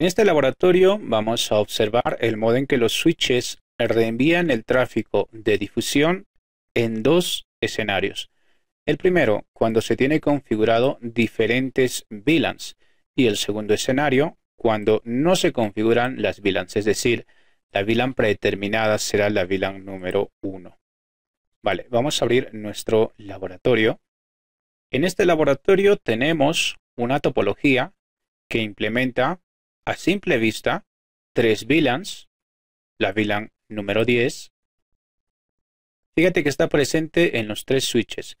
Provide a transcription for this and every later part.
En este laboratorio vamos a observar el modo en que los switches reenvían el tráfico de difusión en dos escenarios. El primero, cuando se tiene configurado diferentes VLANs y el segundo escenario, cuando no se configuran las VLANs, es decir, la VLAN predeterminada será la VLAN número 1. Vale, vamos a abrir nuestro laboratorio. En este laboratorio tenemos una topología que implementa a simple vista tres VLANs, la VLAN número 10. Fíjate que está presente en los tres switches.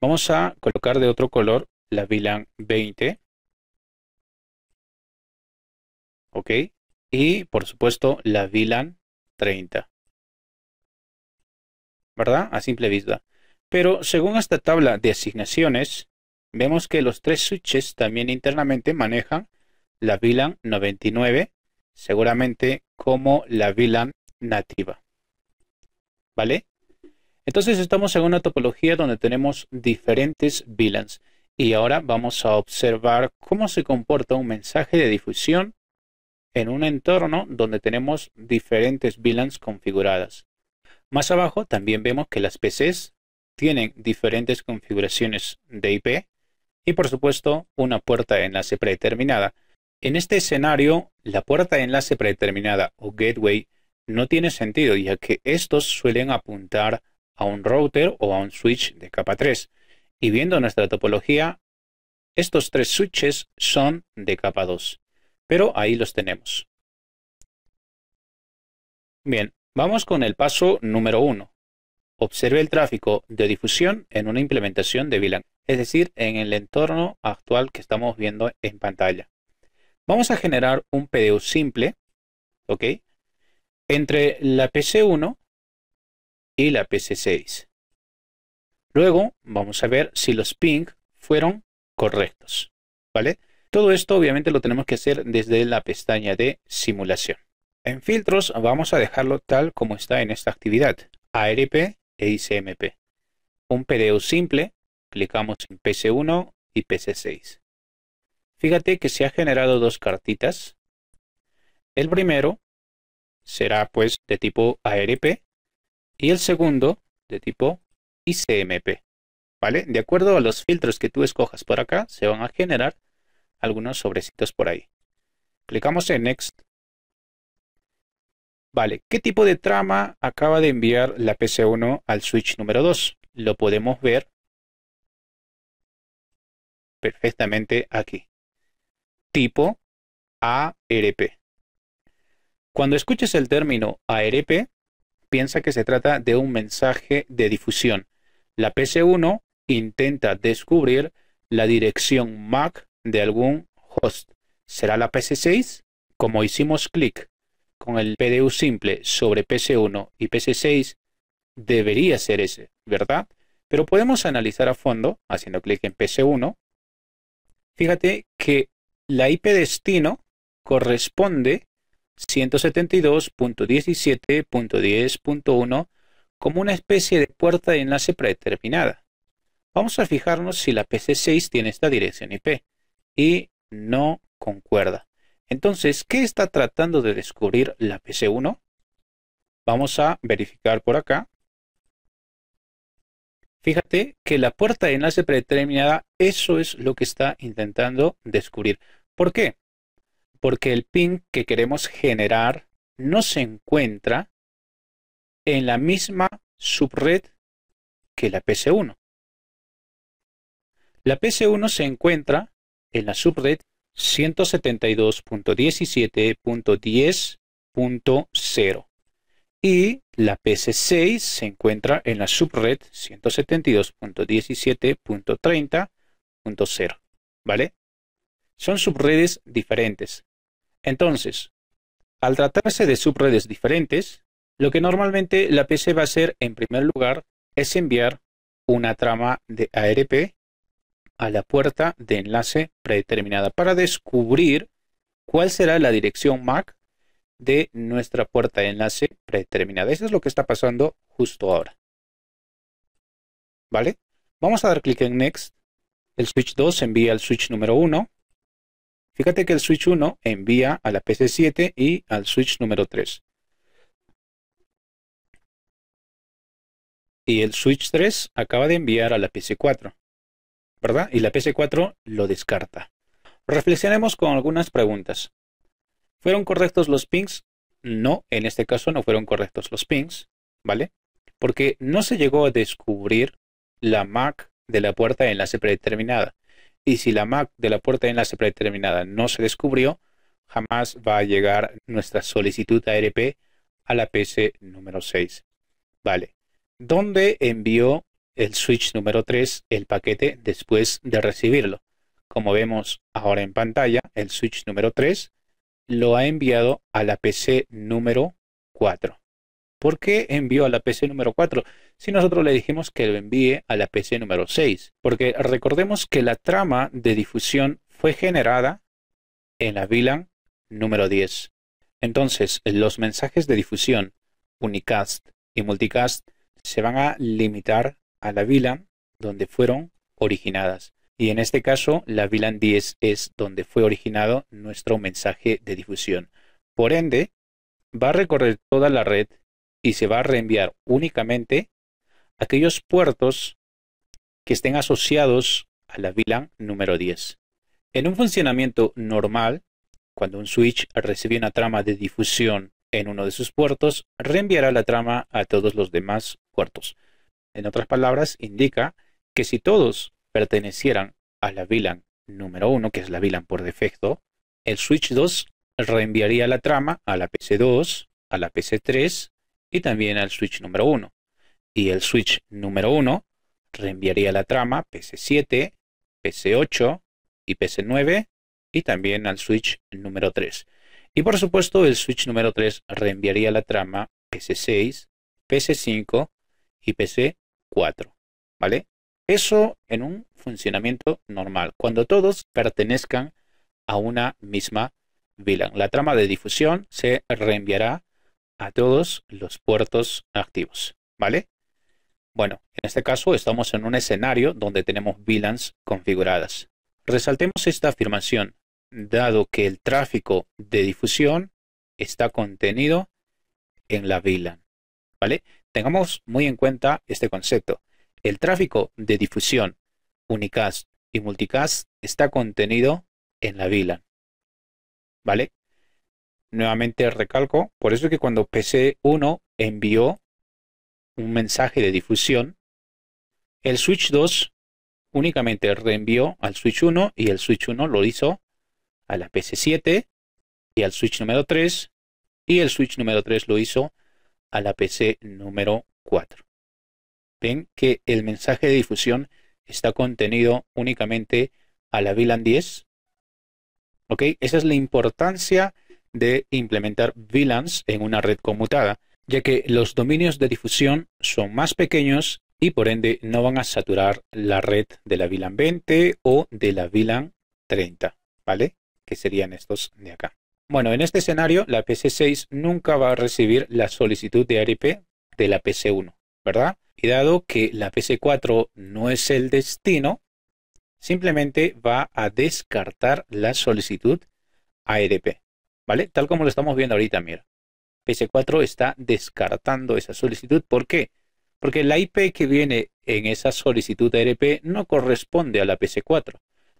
Vamos a colocar de otro color la VLAN 20. Ok. Y por supuesto la VLAN 30. ¿Verdad? A simple vista. Pero según esta tabla de asignaciones, vemos que los tres switches también internamente manejan la VLAN 99, seguramente como la VLAN nativa. ¿Vale? Entonces estamos en una topología donde tenemos diferentes VLANs y ahora vamos a observar cómo se comporta un mensaje de difusión en un entorno donde tenemos diferentes VLANs configuradas. Más abajo también vemos que las PCs tienen diferentes configuraciones de IP y por supuesto una puerta de enlace predeterminada. En este escenario, la puerta de enlace predeterminada o gateway no tiene sentido ya que estos suelen apuntar a un router o a un switch de capa 3. Y viendo nuestra topología, estos tres switches son de capa 2. Pero ahí los tenemos. Bien, vamos con el paso número 1. Observe el tráfico de difusión en una implementación de VLAN, es decir, en el entorno actual que estamos viendo en pantalla. Vamos a generar un PDU simple, ¿ok? Entre la PC1 y la PC6. Luego vamos a ver si los ping fueron correctos, ¿vale? Todo esto obviamente lo tenemos que hacer desde la pestaña de simulación. En filtros vamos a dejarlo tal como está en esta actividad, ARP e ICMP. Un PDU simple, clicamos en PC1 y PC6. Fíjate que se ha generado dos cartitas. El primero será pues de tipo ARP y el segundo de tipo ICMP. ¿Vale? De acuerdo a los filtros que tú escojas por acá, se van a generar algunos sobrecitos por ahí. Clicamos en Next. Vale, ¿qué tipo de trama acaba de enviar la PC1 al switch número 2? Lo podemos ver perfectamente aquí tipo ARP. Cuando escuches el término ARP, piensa que se trata de un mensaje de difusión. La PC1 intenta descubrir la dirección MAC de algún host. ¿Será la PC6? Como hicimos clic con el PDU simple sobre PC1 y PC6, debería ser ese, ¿verdad? Pero podemos analizar a fondo haciendo clic en PC1. Fíjate que la IP destino corresponde 172.17.10.1 como una especie de puerta de enlace predeterminada. Vamos a fijarnos si la PC6 tiene esta dirección IP y no concuerda. Entonces, ¿qué está tratando de descubrir la PC1? Vamos a verificar por acá. Fíjate que la puerta de enlace predeterminada, eso es lo que está intentando descubrir. ¿Por qué? Porque el ping que queremos generar no se encuentra en la misma subred que la PC1. La PC1 se encuentra en la subred 172.17.10.0 y la PC6 se encuentra en la subred 172.17.30.0. ¿Vale? son subredes diferentes. Entonces, al tratarse de subredes diferentes, lo que normalmente la PC va a hacer en primer lugar es enviar una trama de ARP a la puerta de enlace predeterminada para descubrir cuál será la dirección MAC de nuestra puerta de enlace predeterminada. Eso es lo que está pasando justo ahora. ¿vale? Vamos a dar clic en Next. El switch 2 envía al switch número 1. Fíjate que el switch 1 envía a la PC7 y al switch número 3. Y el switch 3 acaba de enviar a la PC4. ¿Verdad? Y la PC4 lo descarta. Reflexionemos con algunas preguntas. ¿Fueron correctos los pings? No, en este caso no fueron correctos los pings, ¿vale? Porque no se llegó a descubrir la MAC de la puerta de enlace predeterminada. Y si la MAC de la puerta de enlace predeterminada no se descubrió, jamás va a llegar nuestra solicitud ARP a la PC número 6. Vale. ¿Dónde envió el switch número 3 el paquete después de recibirlo? Como vemos ahora en pantalla, el switch número 3 lo ha enviado a la PC número 4. ¿Por qué envió a la PC número 4 si nosotros le dijimos que lo envíe a la PC número 6? Porque recordemos que la trama de difusión fue generada en la VLAN número 10. Entonces, los mensajes de difusión unicast y multicast se van a limitar a la VLAN donde fueron originadas. Y en este caso, la VLAN 10 es donde fue originado nuestro mensaje de difusión. Por ende, va a recorrer toda la red y se va a reenviar únicamente aquellos puertos que estén asociados a la VLAN número 10. En un funcionamiento normal, cuando un switch recibe una trama de difusión en uno de sus puertos, reenviará la trama a todos los demás puertos. En otras palabras, indica que si todos pertenecieran a la VLAN número 1, que es la VLAN por defecto, el switch 2 reenviaría la trama a la PC2, a la PC3 y también al switch número 1. Y el switch número 1 reenviaría la trama PC7, PC8 y PC9 y también al switch número 3. Y por supuesto el switch número 3 reenviaría la trama PC6, PC5 y PC4. ¿Vale? Eso en un funcionamiento normal, cuando todos pertenezcan a una misma VLAN. La trama de difusión se reenviará a todos los puertos activos, ¿vale? Bueno, en este caso estamos en un escenario donde tenemos VLANs configuradas. Resaltemos esta afirmación, dado que el tráfico de difusión está contenido en la VLAN, ¿vale? Tengamos muy en cuenta este concepto. El tráfico de difusión unicast y multicast está contenido en la VLAN, ¿vale? Nuevamente recalco, por eso es que cuando PC1 envió un mensaje de difusión, el switch 2 únicamente reenvió al switch 1 y el switch 1 lo hizo a la PC7 y al switch número 3 y el switch número 3 lo hizo a la PC número 4. Ven que el mensaje de difusión está contenido únicamente a la VLAN 10. ¿Ok? Esa es la importancia de implementar VLANs en una red conmutada, ya que los dominios de difusión son más pequeños y por ende no van a saturar la red de la VLAN 20 o de la VLAN 30, ¿vale? Que serían estos de acá. Bueno, en este escenario la PC6 nunca va a recibir la solicitud de ARP de la PC1, ¿verdad? Y dado que la PC4 no es el destino, simplemente va a descartar la solicitud ARP. ¿vale? Tal como lo estamos viendo ahorita, mira. PS4 está descartando esa solicitud. ¿Por qué? Porque la IP que viene en esa solicitud ARP no corresponde a la PS4.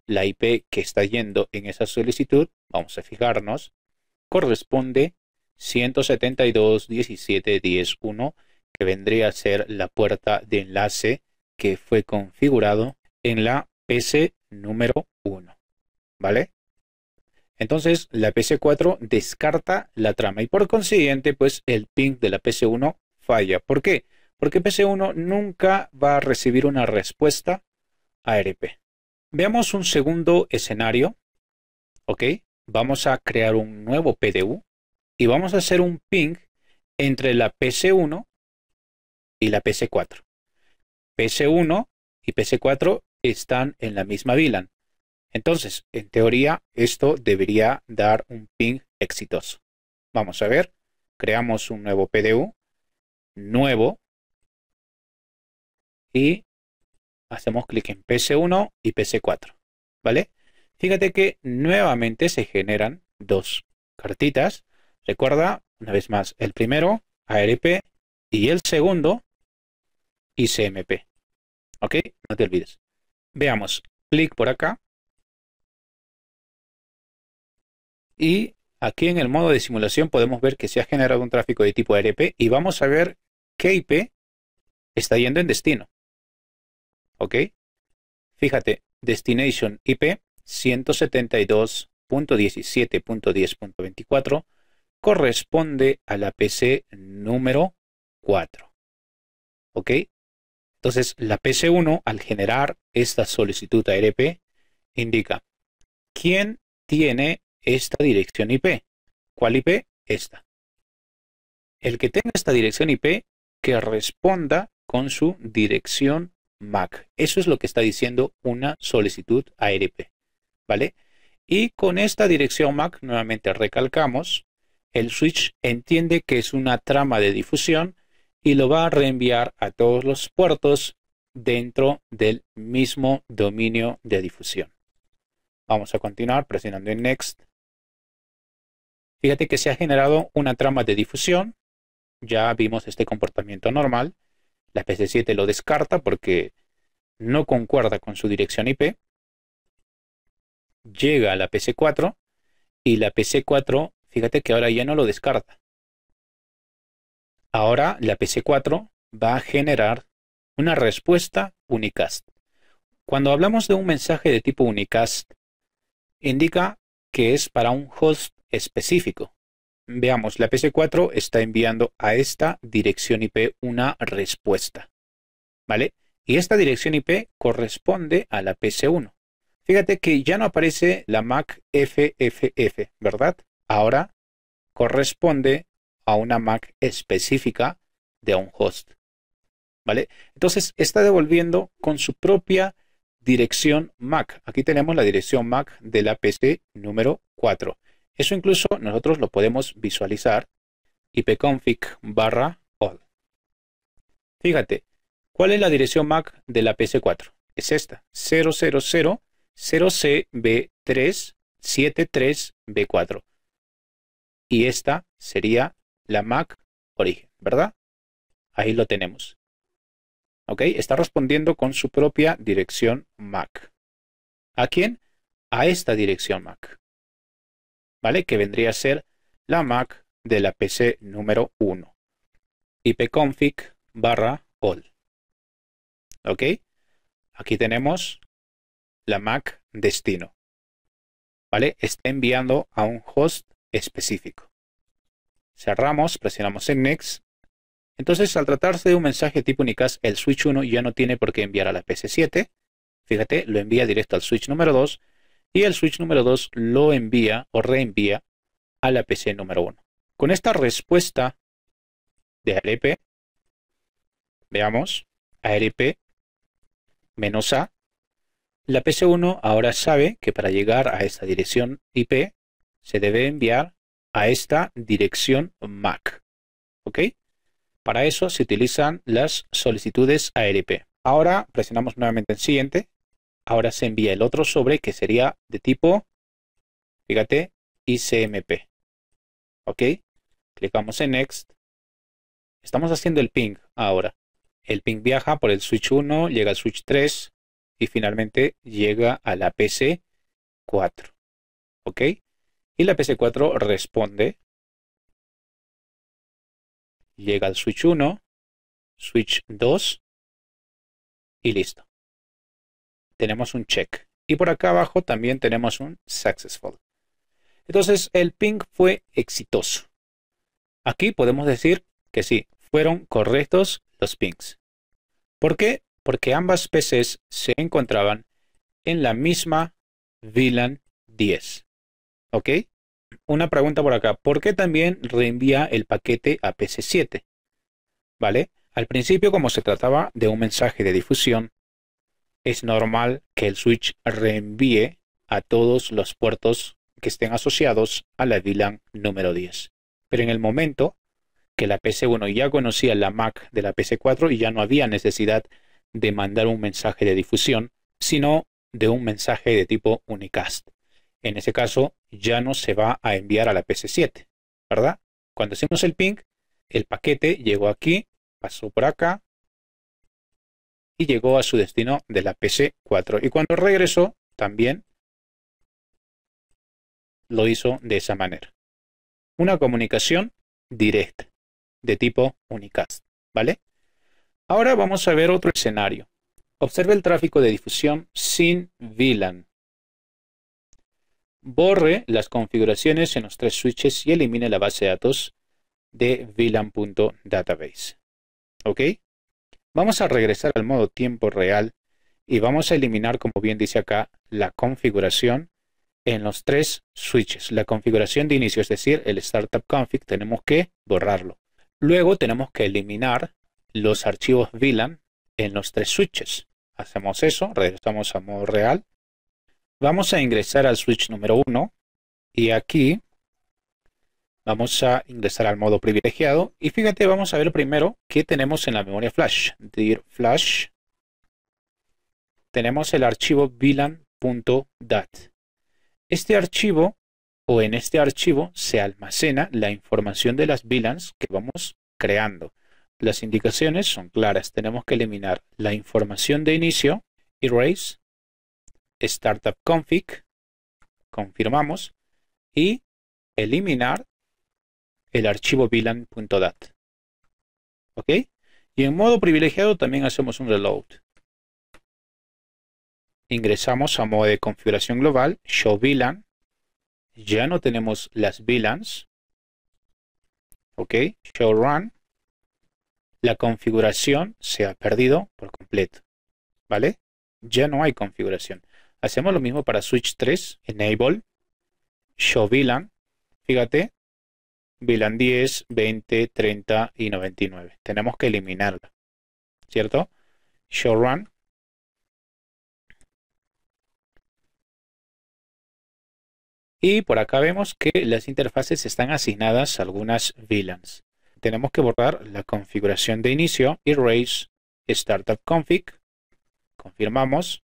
La IP que está yendo en esa solicitud, vamos a fijarnos, corresponde 172.17.10.1, que vendría a ser la puerta de enlace que fue configurado en la PC número 1. ¿Vale? Entonces la PC4 descarta la trama y por consiguiente pues el ping de la PC1 falla. ¿Por qué? Porque PC1 nunca va a recibir una respuesta ARP. Veamos un segundo escenario. ¿Ok? Vamos a crear un nuevo PDU y vamos a hacer un ping entre la PC1 y la PC4. PC1 y PC4 están en la misma VLAN. Entonces, en teoría, esto debería dar un ping exitoso. Vamos a ver, creamos un nuevo PDU, nuevo, y hacemos clic en PC1 y PC4, ¿vale? Fíjate que nuevamente se generan dos cartitas. Recuerda, una vez más, el primero, ARP, y el segundo, ICMP. ¿Ok? No te olvides. Veamos, clic por acá. Y aquí en el modo de simulación podemos ver que se ha generado un tráfico de tipo ARP y vamos a ver qué IP está yendo en destino. ¿Ok? Fíjate, destination IP 172.17.10.24 corresponde a la PC número 4. ¿Ok? Entonces, la PC1, al generar esta solicitud ARP, indica quién tiene esta dirección IP. ¿Cuál IP? Esta. El que tenga esta dirección IP que responda con su dirección MAC. Eso es lo que está diciendo una solicitud ARP. Y con esta dirección MAC, nuevamente recalcamos, el switch entiende que es una trama de difusión y lo va a reenviar a todos los puertos dentro del mismo dominio de difusión. Vamos a continuar presionando en Next. Fíjate que se ha generado una trama de difusión. Ya vimos este comportamiento normal. La PC7 lo descarta porque no concuerda con su dirección IP. Llega a la PC4 y la PC4, fíjate que ahora ya no lo descarta. Ahora la PC4 va a generar una respuesta unicast. Cuando hablamos de un mensaje de tipo unicast, indica que es para un host específico. Veamos, la PC4 está enviando a esta dirección IP una respuesta. ¿Vale? Y esta dirección IP corresponde a la PC1. Fíjate que ya no aparece la MAC FFF, ¿verdad? Ahora corresponde a una MAC específica de un host. ¿Vale? Entonces está devolviendo con su propia dirección MAC. Aquí tenemos la dirección MAC de la PC número 4. Eso incluso nosotros lo podemos visualizar ipconfig barra all. Fíjate, ¿cuál es la dirección MAC de la PC4? Es esta, 000 0cb373b4. Y esta sería la MAC origen, ¿verdad? Ahí lo tenemos. ¿Ok? Está respondiendo con su propia dirección MAC. ¿A quién? A esta dirección MAC. ¿vale? Que vendría a ser la MAC de la PC número 1. ipconfig barra all. ¿Ok? Aquí tenemos la MAC destino. ¿Vale? Está enviando a un host específico. Cerramos, presionamos en Next. Entonces, al tratarse de un mensaje tipo unicast, el switch 1 ya no tiene por qué enviar a la PC7. Fíjate, lo envía directo al switch número 2 y el switch número 2 lo envía o reenvía a la PC número 1. Con esta respuesta de ARP, veamos, ARP menos A, la PC1 ahora sabe que para llegar a esta dirección IP se debe enviar a esta dirección MAC. ¿Ok? Para eso se utilizan las solicitudes ARP. Ahora presionamos nuevamente en siguiente ahora se envía el otro sobre que sería de tipo, fíjate, ICMP. ¿Ok? Clicamos en Next. Estamos haciendo el ping ahora. El ping viaja por el switch 1, llega al switch 3 y finalmente llega a la PC 4. ¿Ok? Y la PC 4 responde. Llega al switch 1, switch 2 y listo tenemos un check. Y por acá abajo también tenemos un successful. Entonces el ping fue exitoso. Aquí podemos decir que sí, fueron correctos los pings. ¿Por qué? Porque ambas PCs se encontraban en la misma VLAN 10. ¿Ok? Una pregunta por acá. ¿Por qué también reenvía el paquete a PC7? ¿Vale? Al principio, como se trataba de un mensaje de difusión, es normal que el switch reenvíe a todos los puertos que estén asociados a la VLAN número 10. Pero en el momento que la PC1 ya conocía la MAC de la PC4 y ya no había necesidad de mandar un mensaje de difusión, sino de un mensaje de tipo unicast. En ese caso, ya no se va a enviar a la PC7, ¿verdad? Cuando hacemos el ping, el paquete llegó aquí, pasó por acá y llegó a su destino de la PC4. Y cuando regresó, también lo hizo de esa manera. Una comunicación directa de tipo unicast, ¿vale? Ahora vamos a ver otro escenario. Observe el tráfico de difusión sin VLAN. Borre las configuraciones en los tres switches y elimine la base de datos de VLAN.database. ¿Ok? Vamos a regresar al modo tiempo real y vamos a eliminar, como bien dice acá, la configuración en los tres switches. La configuración de inicio, es decir, el startup config, tenemos que borrarlo. Luego tenemos que eliminar los archivos VLAN en los tres switches. Hacemos eso, regresamos a modo real. Vamos a ingresar al switch número 1 y aquí vamos a ingresar al modo privilegiado y fíjate, vamos a ver primero qué tenemos en la memoria flash. Dir flash. Tenemos el archivo VLAN.dat. Este archivo o en este archivo se almacena la información de las VLANs que vamos creando. Las indicaciones son claras. Tenemos que eliminar la información de inicio, erase, startup config, confirmamos, y eliminar el archivo VLAN.dat. ¿Ok? Y en modo privilegiado también hacemos un reload. Ingresamos a modo de configuración global, show VLAN. Ya no tenemos las VLANs. ¿Ok? Show run la configuración se ha perdido por completo. ¿Vale? Ya no hay configuración. Hacemos lo mismo para switch 3, enable, show VLAN. Fíjate, VLAN 10, 20, 30 y 99. Tenemos que eliminarla. ¿Cierto? Show run. Y por acá vemos que las interfaces están asignadas a algunas VLANs tenemos que borrar la configuración de inicio, erase startup config, confirmamos,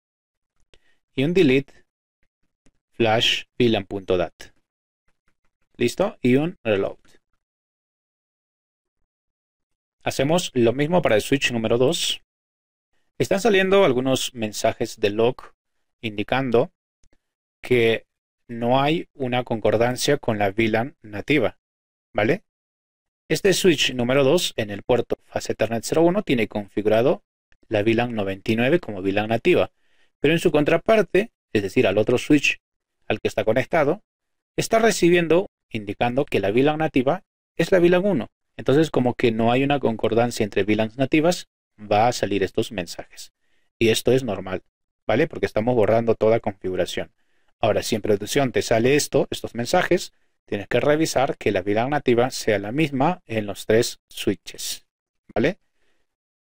y un delete flash VLAN.dat. ¿Listo? Y un reload. Hacemos lo mismo para el switch número 2. Están saliendo algunos mensajes de log indicando que no hay una concordancia con la VLAN nativa. ¿Vale? Este switch número 2 en el puerto fase Ethernet 01 tiene configurado la VLAN 99 como VLAN nativa, pero en su contraparte, es decir, al otro switch al que está conectado, está recibiendo indicando que la VLAN nativa es la VLAN 1. Entonces, como que no hay una concordancia entre VLANs nativas, va a salir estos mensajes. Y esto es normal, ¿vale? Porque estamos borrando toda configuración. Ahora, si en producción te sale esto, estos mensajes, tienes que revisar que la VLAN nativa sea la misma en los tres switches. ¿Vale?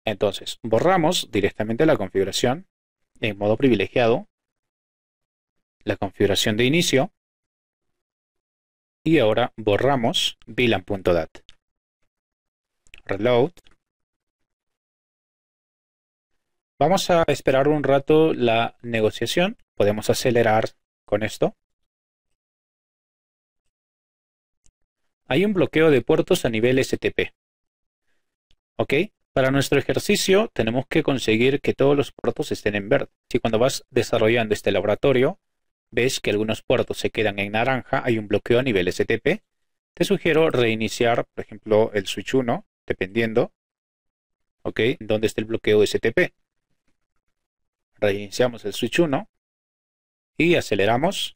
Entonces, borramos directamente la configuración en modo privilegiado, la configuración de inicio, y ahora borramos VLAN.dat. Reload. Vamos a esperar un rato la negociación. Podemos acelerar con esto. Hay un bloqueo de puertos a nivel STP. ¿Ok? Para nuestro ejercicio tenemos que conseguir que todos los puertos estén en verde. Si cuando vas desarrollando este laboratorio ves que algunos puertos se quedan en naranja, hay un bloqueo a nivel STP, te sugiero reiniciar, por ejemplo, el switch 1, dependiendo, ¿ok? Dónde está el bloqueo STP. Reiniciamos el switch 1 y aceleramos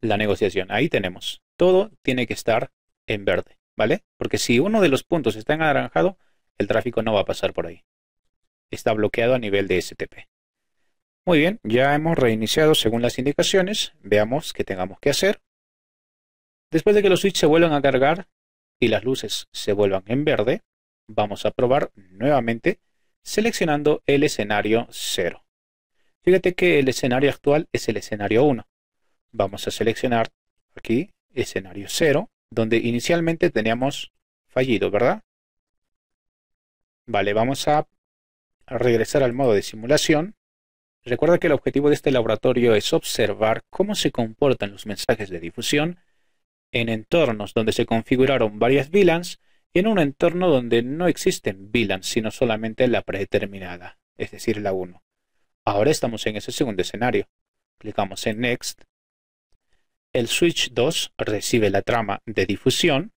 la negociación. Ahí tenemos. Todo tiene que estar en verde, ¿vale? Porque si uno de los puntos está en anaranjado, el tráfico no va a pasar por ahí. Está bloqueado a nivel de STP. Muy bien, ya hemos reiniciado según las indicaciones. Veamos qué tengamos que hacer. Después de que los switches se vuelvan a cargar y las luces se vuelvan en verde, vamos a probar nuevamente seleccionando el escenario 0. Fíjate que el escenario actual es el escenario 1 vamos a seleccionar aquí escenario 0, donde inicialmente teníamos fallido, ¿verdad? Vale, vamos a regresar al modo de simulación. Recuerda que el objetivo de este laboratorio es observar cómo se comportan los mensajes de difusión en entornos donde se configuraron varias VLANs y en un entorno donde no existen VLANs, sino solamente la predeterminada, es decir, la 1. Ahora estamos en ese segundo escenario. Clicamos en Next. El switch 2 recibe la trama de difusión.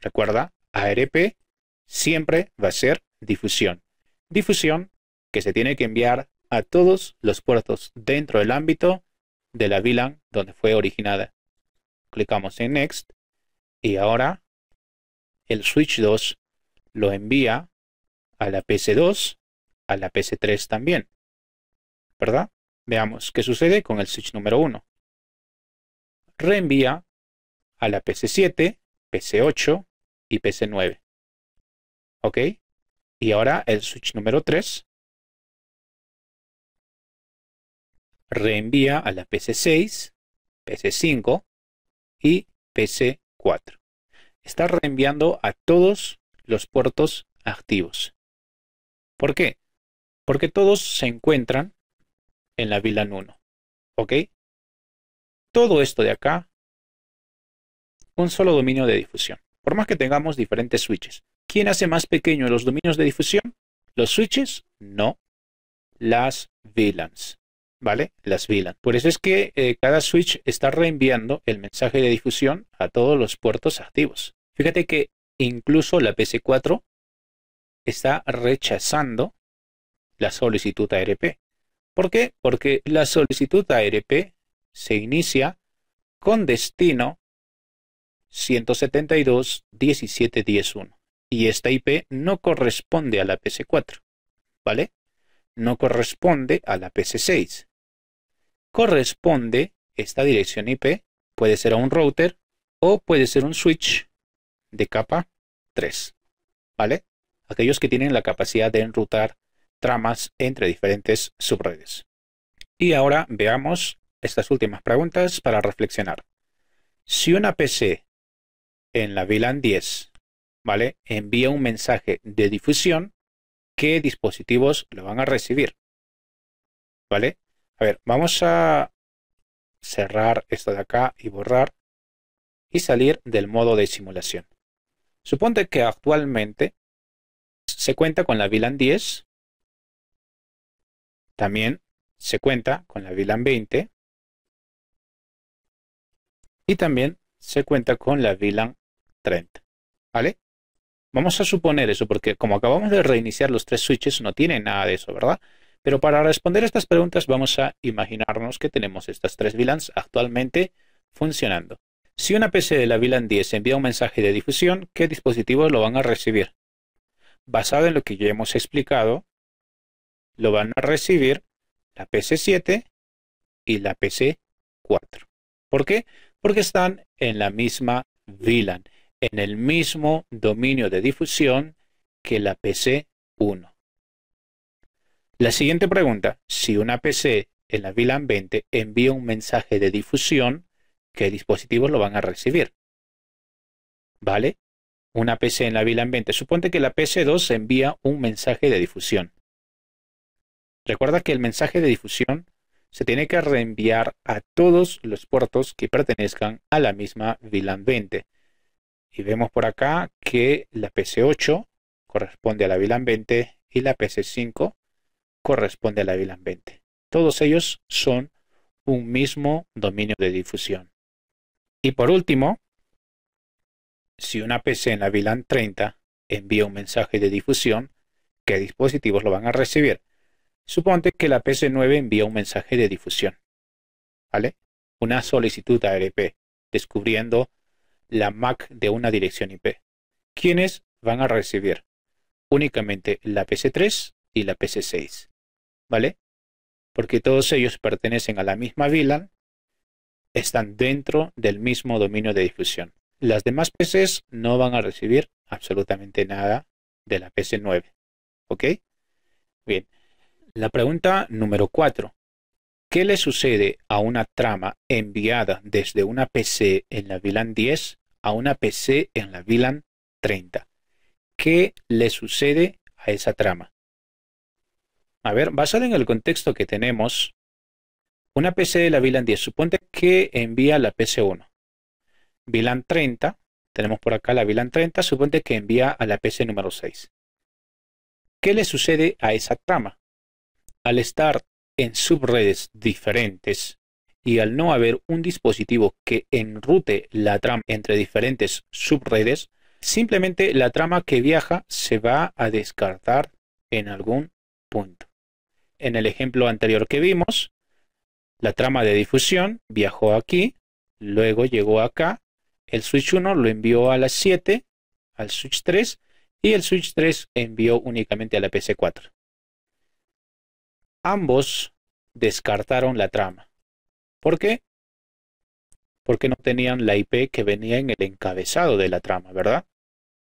Recuerda, ARP siempre va a ser difusión. Difusión que se tiene que enviar a todos los puertos dentro del ámbito de la VLAN donde fue originada. Clicamos en Next y ahora el switch 2 lo envía a la PC2, a la PC3 también. ¿Verdad? Veamos qué sucede con el switch número 1. Reenvía a la PC7, PC8 y PC9. ¿Ok? Y ahora el switch número 3 reenvía a la PC6, PC5 y PC4. Está reenviando a todos los puertos activos. ¿Por qué? Porque todos se encuentran en la VLAN 1. ¿Ok? Todo esto de acá, un solo dominio de difusión. Por más que tengamos diferentes switches. ¿Quién hace más pequeño los dominios de difusión? ¿Los switches? No. Las VLANs. ¿Vale? Las VLAN. Por eso es que eh, cada switch está reenviando el mensaje de difusión a todos los puertos activos. Fíjate que incluso la PC4 está rechazando la solicitud ARP. ¿Por qué? Porque la solicitud ARP se inicia con destino 172.17.10.1 y esta IP no corresponde a la PC4, ¿vale? No corresponde a la PC6. Corresponde esta dirección IP, puede ser a un router o puede ser un switch de capa 3, ¿vale? Aquellos que tienen la capacidad de enrutar tramas entre diferentes subredes. Y ahora veamos estas últimas preguntas para reflexionar. Si una PC en la VLAN 10 ¿vale? Envía un mensaje de difusión, ¿qué dispositivos lo van a recibir? ¿Vale? A ver, vamos a cerrar esto de acá y borrar y salir del modo de simulación. Suponte que actualmente se cuenta con la VLAN 10, también se cuenta con la VLAN 20 y también se cuenta con la VLAN 30. ¿Vale? Vamos a suponer eso, porque como acabamos de reiniciar los tres switches, no tiene nada de eso, ¿verdad? Pero para responder estas preguntas vamos a imaginarnos que tenemos estas tres VLANs actualmente funcionando. Si una PC de la VLAN 10 envía un mensaje de difusión, ¿qué dispositivos lo van a recibir? Basado en lo que ya hemos explicado, lo van a recibir la PC7 y la PC4. ¿Por qué? Porque están en la misma VLAN en el mismo dominio de difusión que la PC 1. La siguiente pregunta, si una PC en la VLAN 20 envía un mensaje de difusión, ¿qué dispositivos lo van a recibir? ¿Vale? Una PC en la VLAN 20. Suponte que la PC2 envía un mensaje de difusión. Recuerda que el mensaje de difusión se tiene que reenviar a todos los puertos que pertenezcan a la misma VLAN 20. Y vemos por acá que la PC8 corresponde a la VLAN 20 y la PC5 corresponde a la VLAN 20. Todos ellos son un mismo dominio de difusión. Y por último, si una PC en la VLAN 30 envía un mensaje de difusión, ¿qué dispositivos lo van a recibir? Suponte que la PC9 envía un mensaje de difusión. ¿Vale? Una solicitud ARP, descubriendo la MAC de una dirección IP. ¿Quiénes van a recibir? Únicamente la PC3 y la PC6. ¿Vale? Porque todos ellos pertenecen a la misma VLAN, están dentro del mismo dominio de difusión. Las demás PCs no van a recibir absolutamente nada de la PC9. ¿Ok? Bien. La pregunta número 4. ¿Qué le sucede a una trama enviada desde una PC en la VLAN 10 a una PC en la VLAN 30. ¿Qué le sucede a esa trama. A ver, basado en el contexto que tenemos, una PC de la VLAN 10, suponte que envía la PC1. VLAN 30, tenemos por acá la VLAN 30, suponte que envía a la PC número 6. ¿Qué le sucede a esa trama? Al estar en subredes diferentes y al no haber un dispositivo que enrute la trama entre diferentes subredes, simplemente la trama que viaja se va a descartar en algún punto. En el ejemplo anterior que vimos, la trama de difusión viajó aquí, luego llegó acá, el switch 1 lo envió a las 7, al switch 3, y el switch 3 envió únicamente a la PC4. Ambos descartaron la trama. ¿Por qué? Porque no tenían la IP que venía en el encabezado de la trama, ¿verdad?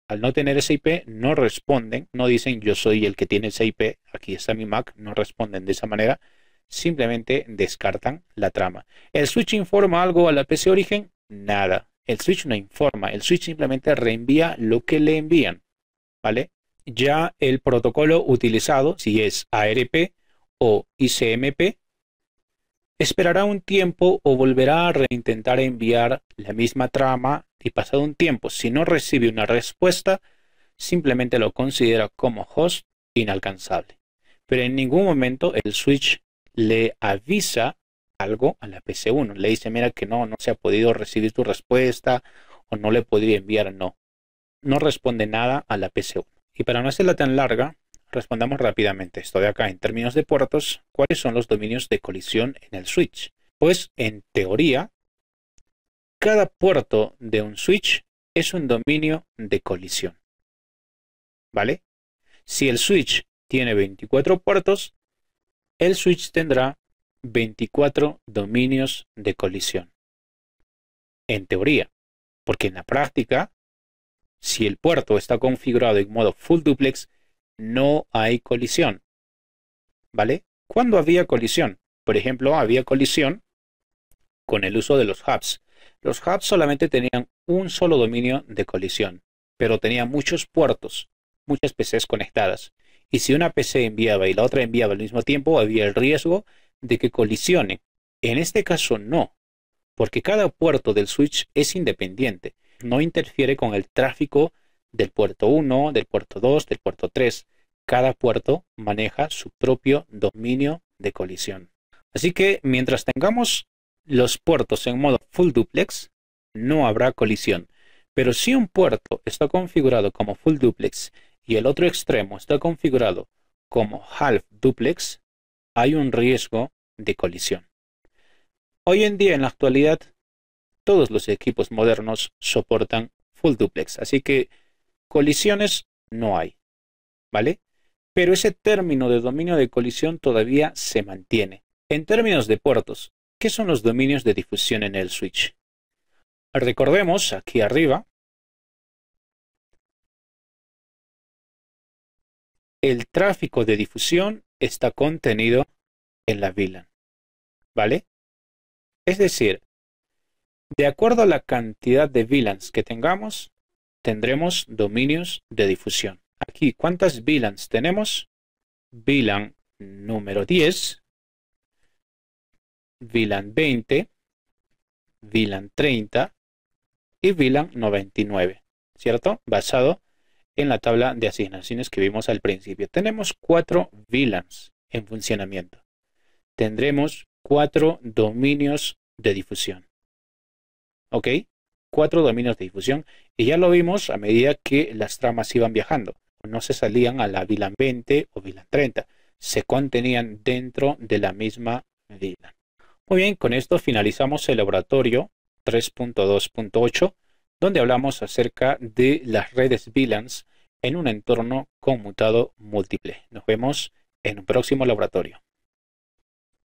Al no tener esa IP, no responden, no dicen yo soy el que tiene esa IP, aquí está mi Mac, no responden de esa manera, simplemente descartan la trama. ¿El switch informa algo a la PC origen? Nada. El switch no informa, el switch simplemente reenvía lo que le envían, ¿vale? Ya el protocolo utilizado, si es ARP o ICMP, esperará un tiempo o volverá a reintentar enviar la misma trama y pasado un tiempo, si no recibe una respuesta, simplemente lo considera como host inalcanzable. Pero en ningún momento el switch le avisa algo a la PC1. Le dice, mira que no, no se ha podido recibir tu respuesta o no le podría enviar, no. No responde nada a la PC1. Y para no hacerla tan larga, Respondamos rápidamente esto de acá. En términos de puertos, ¿cuáles son los dominios de colisión en el switch? Pues en teoría, cada puerto de un switch es un dominio de colisión. ¿Vale? Si el switch tiene 24 puertos, el switch tendrá 24 dominios de colisión. En teoría, porque en la práctica, si el puerto está configurado en modo full duplex, no hay colisión. ¿Vale? ¿Cuándo había colisión? Por ejemplo, había colisión con el uso de los hubs. Los hubs solamente tenían un solo dominio de colisión, pero tenían muchos puertos, muchas PCs conectadas. Y si una PC enviaba y la otra enviaba al mismo tiempo, había el riesgo de que colisionen. En este caso no, porque cada puerto del switch es independiente, no interfiere con el tráfico del puerto 1, del puerto 2, del puerto 3. Cada puerto maneja su propio dominio de colisión. Así que mientras tengamos los puertos en modo full duplex, no habrá colisión. Pero si un puerto está configurado como full duplex y el otro extremo está configurado como half duplex, hay un riesgo de colisión. Hoy en día, en la actualidad, todos los equipos modernos soportan full duplex, así que Colisiones no hay, ¿vale? Pero ese término de dominio de colisión todavía se mantiene. En términos de puertos, ¿qué son los dominios de difusión en el switch? Recordemos aquí arriba el tráfico de difusión está contenido en la VLAN. ¿Vale? Es decir, de acuerdo a la cantidad de VLANs que tengamos, tendremos dominios de difusión. Aquí, ¿cuántas VLANs tenemos? VLAN número 10, VLAN 20, VLAN 30 y VLAN 99, ¿cierto? Basado en la tabla de asignaciones que vimos al principio. Tenemos cuatro VLANs en funcionamiento. Tendremos cuatro dominios de difusión. ¿Ok? Cuatro dominios de difusión y ya lo vimos a medida que las tramas iban viajando. No se salían a la VLAN 20 o VLAN 30, se contenían dentro de la misma VLAN. Muy bien, con esto finalizamos el laboratorio 3.2.8 donde hablamos acerca de las redes VLANs en un entorno conmutado múltiple. Nos vemos en un próximo laboratorio.